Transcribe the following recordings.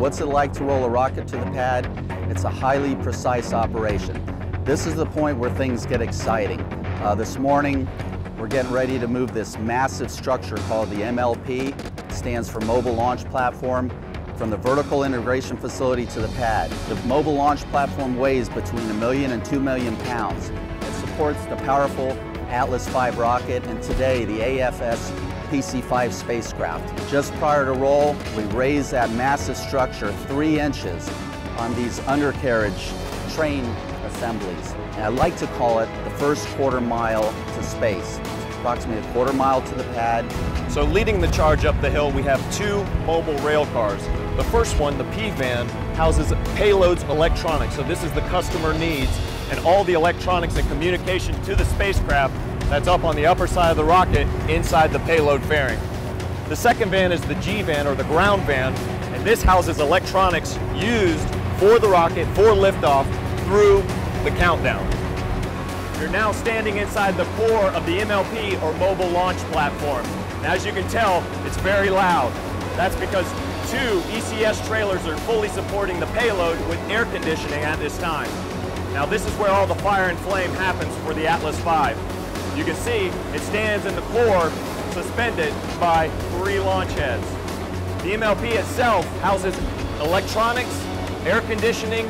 What's it like to roll a rocket to the pad? It's a highly precise operation. This is the point where things get exciting. Uh, this morning, we're getting ready to move this massive structure called the MLP, it stands for Mobile Launch Platform, from the vertical integration facility to the pad. The mobile launch platform weighs between a million and two million pounds. It supports the powerful Atlas V rocket and today the AFS PC-5 spacecraft. Just prior to roll, we raised that massive structure three inches on these undercarriage train assemblies. And I like to call it the first quarter mile to space. It's approximately a quarter mile to the pad. So leading the charge up the hill, we have two mobile rail cars. The first one, the P-Van, houses payloads electronics. So this is the customer needs and all the electronics and communication to the spacecraft that's up on the upper side of the rocket inside the payload fairing. The second van is the G-Van or the ground van, and this houses electronics used for the rocket for liftoff through the countdown. You're now standing inside the core of the MLP or mobile launch platform. And as you can tell, it's very loud. That's because two ECS trailers are fully supporting the payload with air conditioning at this time. Now this is where all the fire and flame happens for the Atlas V. You can see it stands in the core suspended by three launch heads. The MLP itself houses electronics, air conditioning,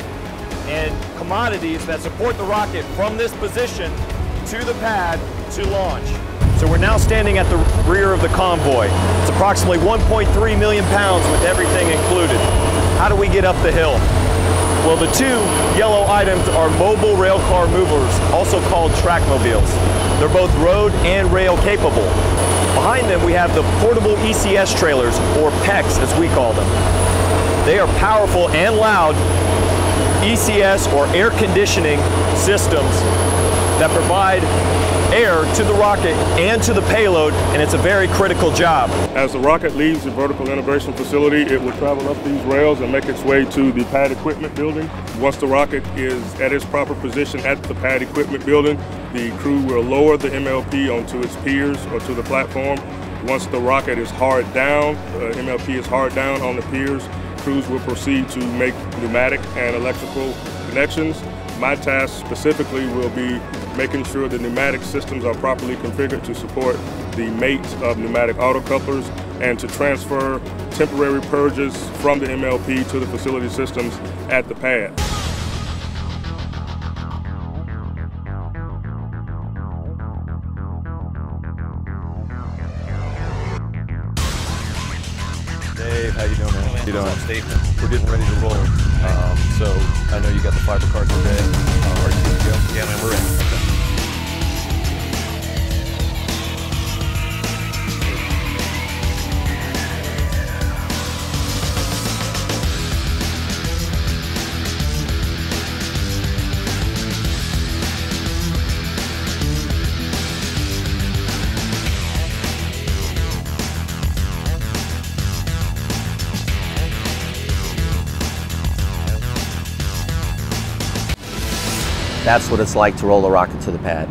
and commodities that support the rocket from this position to the pad to launch. So we're now standing at the rear of the convoy. It's approximately 1.3 million pounds with everything included. How do we get up the hill? Well, the two yellow items are mobile rail car movers, also called trackmobiles. They're both road and rail capable. Behind them, we have the portable ECS trailers, or PECs as we call them. They are powerful and loud ECS or air conditioning systems that provide air to the rocket and to the payload, and it's a very critical job. As the rocket leaves the vertical integration facility, it will travel up these rails and make its way to the pad equipment building. Once the rocket is at its proper position at the pad equipment building, the crew will lower the MLP onto its piers or to the platform. Once the rocket is hard down, uh, MLP is hard down on the piers, crews will proceed to make pneumatic and electrical connections. My task specifically will be making sure the pneumatic systems are properly configured to support the mate of pneumatic autocouplers and to transfer temporary purges from the MLP to the facility systems at the pad. Dave, how you doing, man? How you doing? We're getting ready to roll. Um, so I know you got the fiber card today. Uh, are you good to go? Yeah, man, we're in. That's what it's like to roll a rocket to the pad.